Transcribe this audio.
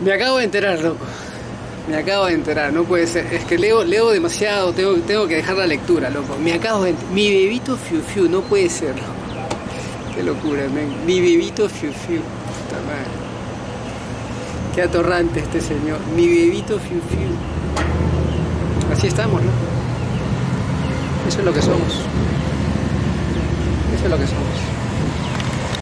Me acabo de enterar, loco. Me acabo de enterar, no puede ser. Es que leo, leo demasiado, tengo, tengo que dejar la lectura, loco. Me acabo de enterar. Mi bebito Fiu Fiu, no puede ser, loco. Qué locura, men. Mi bebito Fiu Fiu. Puta madre. Qué atorrante este señor. Mi bebito Fiu Fiu. Así estamos, ¿no? Eso es lo que somos. Eso es lo que somos.